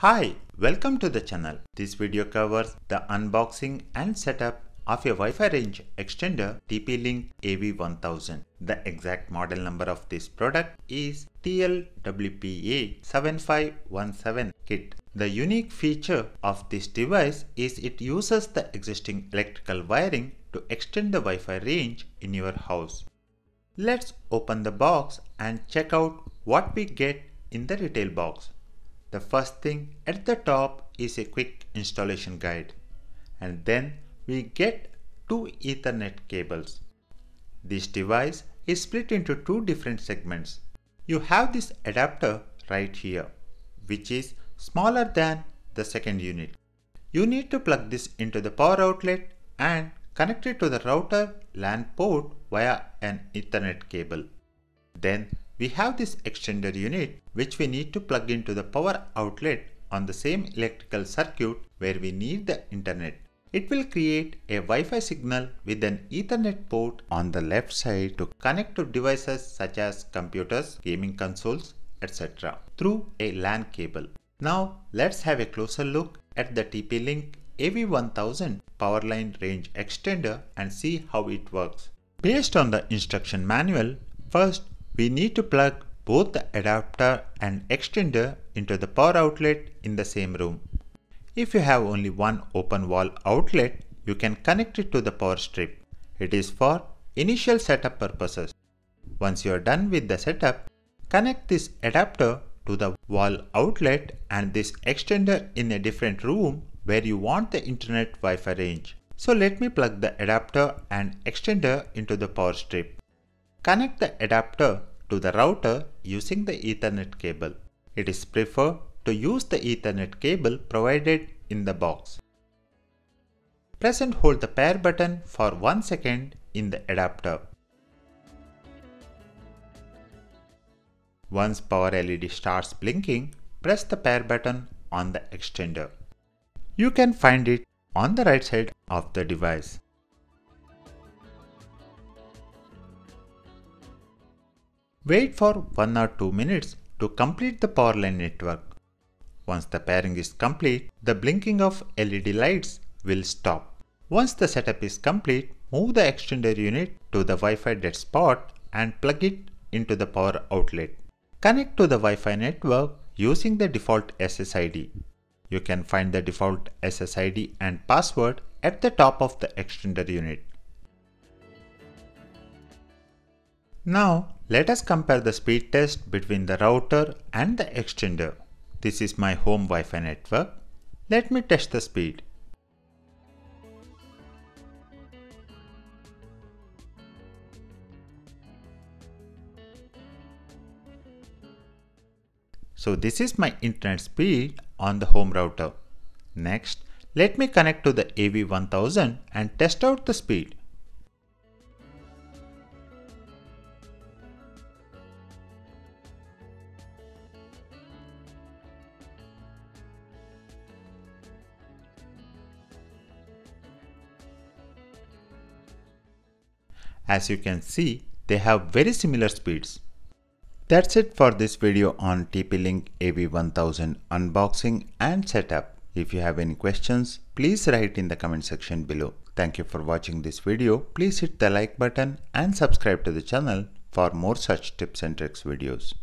Hi, welcome to the channel. This video covers the unboxing and setup of a Wi-Fi range extender TP-Link AV1000. The exact model number of this product is TLWPA7517 kit. The unique feature of this device is it uses the existing electrical wiring to extend the Wi-Fi range in your house. Let's open the box and check out what we get in the retail box. The first thing at the top is a quick installation guide and then we get two ethernet cables. This device is split into two different segments. You have this adapter right here which is smaller than the second unit. You need to plug this into the power outlet and connect it to the router LAN port via an ethernet cable. Then we have this extender unit which we need to plug into the power outlet on the same electrical circuit where we need the internet. It will create a Wi-Fi signal with an Ethernet port on the left side to connect to devices such as computers, gaming consoles, etc. through a LAN cable. Now let's have a closer look at the TP-Link AV1000 powerline range extender and see how it works. Based on the instruction manual, first we need to plug both the adapter and extender into the power outlet in the same room. If you have only one open wall outlet, you can connect it to the power strip. It is for initial setup purposes. Once you are done with the setup, connect this adapter to the wall outlet and this extender in a different room where you want the internet Wi-Fi range. So let me plug the adapter and extender into the power strip. Connect the adapter to the router using the Ethernet cable. It is preferred to use the Ethernet cable provided in the box. Press and hold the pair button for 1 second in the adapter. Once power LED starts blinking, press the pair button on the extender. You can find it on the right side of the device. Wait for 1 or 2 minutes to complete the power line network. Once the pairing is complete, the blinking of LED lights will stop. Once the setup is complete, move the extender unit to the Wi-Fi dead spot and plug it into the power outlet. Connect to the Wi-Fi network using the default SSID. You can find the default SSID and password at the top of the extender unit. Now let us compare the speed test between the router and the extender. This is my home Wi-Fi network. Let me test the speed. So this is my internet speed on the home router. Next, let me connect to the AV1000 and test out the speed. As you can see, they have very similar speeds. That's it for this video on TP-Link AV1000 unboxing and setup. If you have any questions, please write in the comment section below. Thank you for watching this video. Please hit the like button and subscribe to the channel for more such tips and tricks videos.